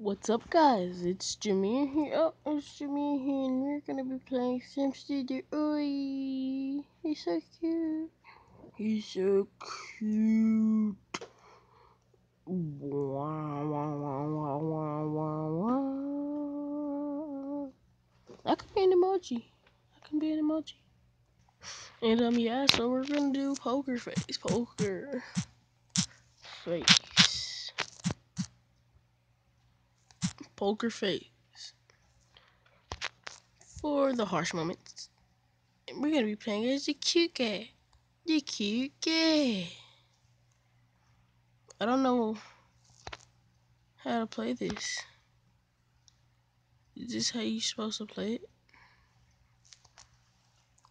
What's up, guys? It's Jimmy here. Oh, it's Jimmy here, and we're gonna be playing SimCity, Oi, he's so cute. He's so cute. Wah, wah, wah, wah, wah, wah, wah. I could be an emoji. I can be an emoji. And um, yeah. So we're gonna do poker face, poker face, poker face for the harsh moments. And we're gonna be playing as the cute guy. The cute guy. I don't know how to play this. Is this how you're supposed to play it?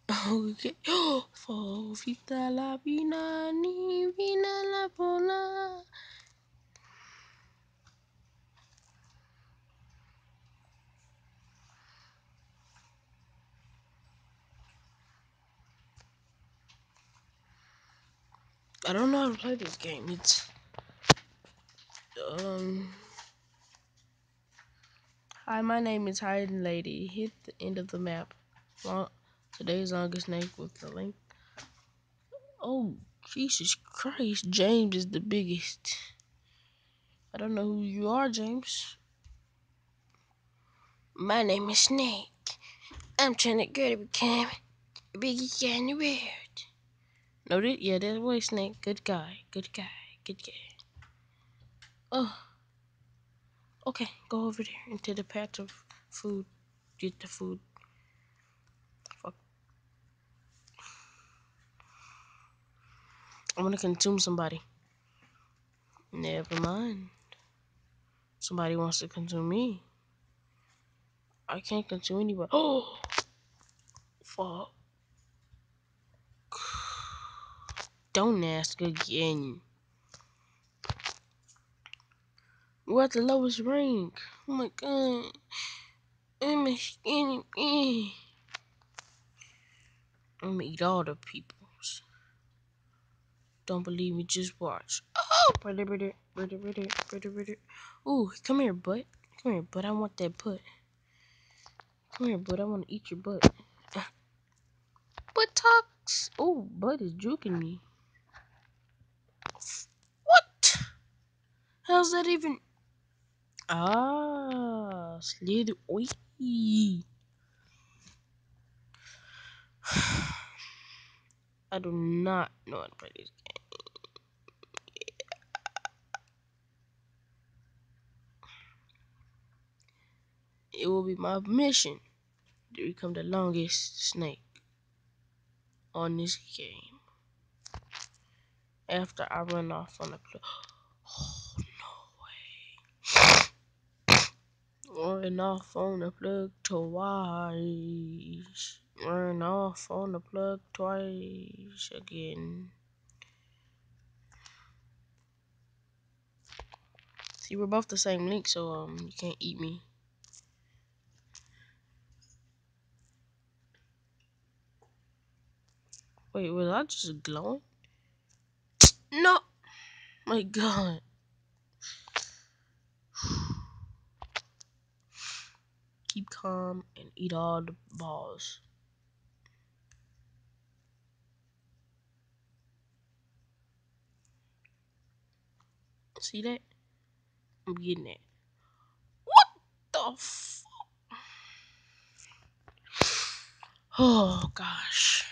Okay. Fovita la vina ni vina la bona. I don't know how to play this game. It's um. Hi, my name is Hiding Lady. Hit the end of the map. Long, today's longest name with the link. Oh, Jesus Christ. James is the biggest. I don't know who you are, James. My name is Snake. I'm trying to go to become the biggest guy in the world. Oh, no, that, yeah, that way, Snake. Good guy. Good guy. Good guy. Oh. Okay, go over there into the patch of food. Get the food. Fuck. I'm gonna consume somebody. Never mind. Somebody wants to consume me. I can't consume anybody. Oh! Fuck. Don't ask again. We're at the lowest rank. Oh my god. I'm a skinny man. I'm gonna eat all the peoples. Don't believe me, just watch. Oh! Brother, brother, brother, brother, brother, brother. Ooh, come here, butt. Come here, butt. I want that butt. Come here, butt. I want to eat your butt. Butt talks. Oh, butt is juking me. What? How's that even? Ah, slither. Oi. I do not know how to play this game. It will be my mission to become the longest snake on this game. After I run off on the plug. Oh, no way. Run off on the plug twice. Run off on the plug twice again. See, we're both the same link, so um, you can't eat me. Wait, was I just glowing? No! My god. Keep calm and eat all the balls. See that? I'm getting it. What the fuck? Oh gosh.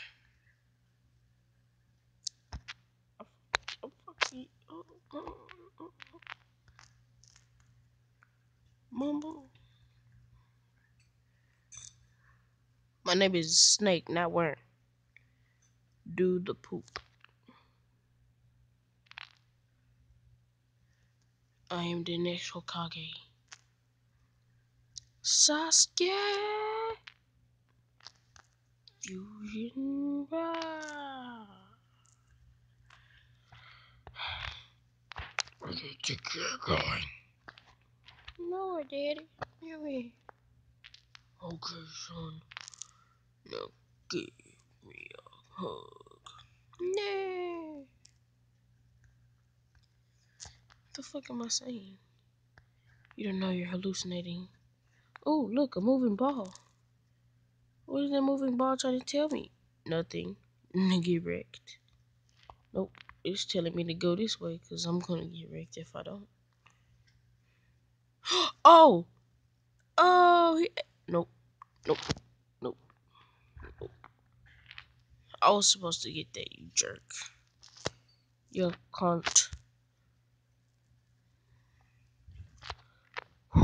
My name is Snake, not Worm. Do the poop. I am the next Hokage. Sasuke! Fusion Ra! Where's the tequila going? No, Daddy. Give me. Okay, son. Now give me a hug. No. What the fuck am I saying? You don't know you're hallucinating. Oh, look, a moving ball. What is that moving ball trying to tell me? Nothing. Get wrecked. Nope. It's telling me to go this way because I'm going to get wrecked if I don't. oh! Oh! He... Nope. Nope. Nope. Nope. I was supposed to get that, you jerk. You cunt.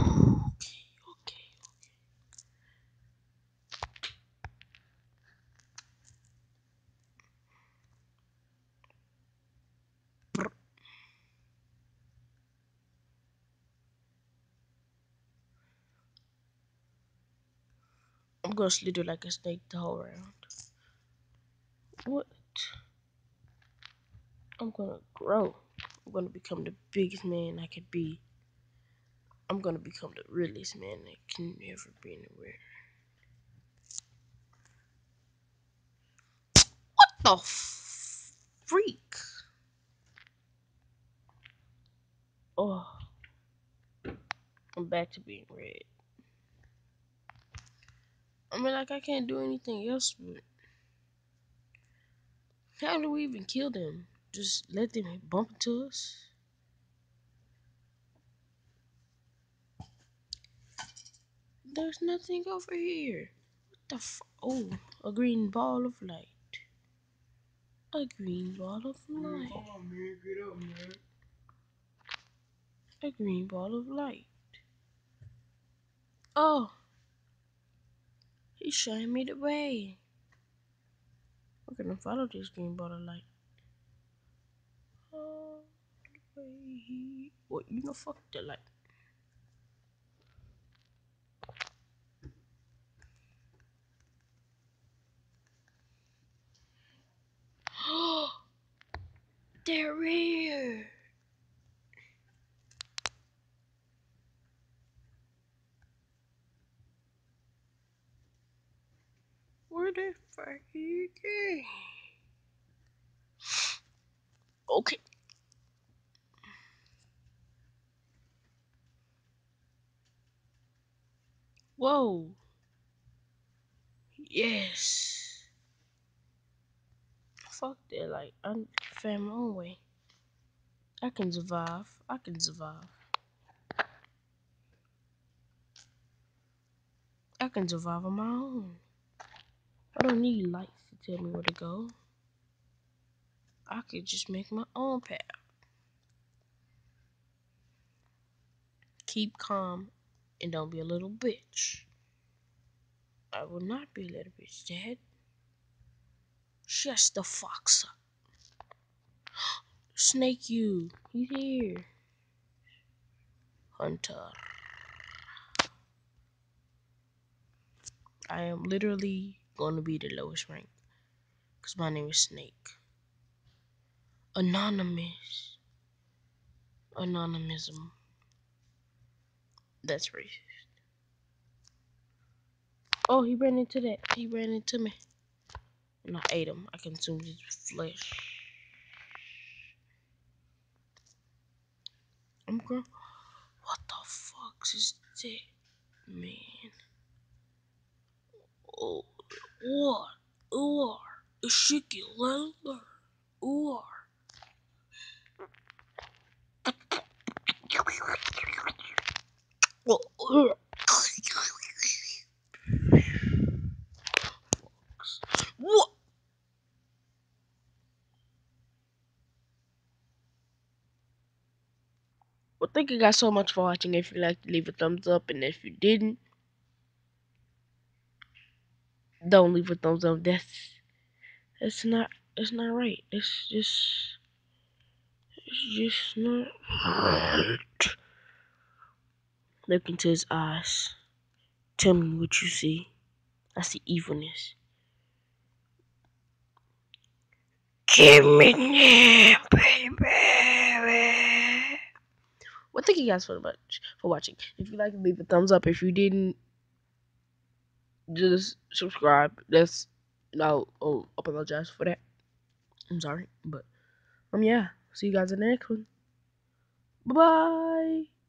I'm gonna slither like a snake the whole round. What? I'm gonna grow. I'm gonna become the biggest man I could be. I'm gonna become the realest man that can ever be world. What the freak? Oh, I'm back to being red. I mean, like, I can't do anything else, but how do we even kill them? Just let them bump into us? There's nothing over here. What the f- Oh, a green ball of light. A green ball of light. On, man. Get up, man. A green ball of light. Oh. He's showing me the way. We're gonna follow this green of light. Oh, he... What, you know, fuck the light. They're here. Where the fuck you going? Okay. Whoa. Yes. Fuck that. Like, I'm fam way. I can survive. I can survive. I can survive on my own. I don't need lights to tell me where to go. I could just make my own path. Keep calm and don't be a little bitch. I will not be a little bitch, Dad. Shut the fox up. Snake you. He's here. Hunter. I am literally going to be the lowest rank. Because my name is Snake. Anonymous. Anonymism. That's racist. Oh, he ran into that. He ran into me. And I ate him. I consumed his flesh. I'm going. What the fuck is that, man? Oh, Or a chicken leather. Or. What? Well, thank you guys so much for watching. If you liked, leave a thumbs up, and if you didn't, don't leave a thumbs up. That's that's not that's not right. It's just it's just not right. Look into his eyes. Tell me what you see. I see evilness. Give me now, baby. Well, thank you guys so much for watching. If you like, leave a thumbs up. If you didn't, just subscribe. That's no, I'll apologize for that. I'm sorry, but um, yeah. See you guys in the next one. Bye bye.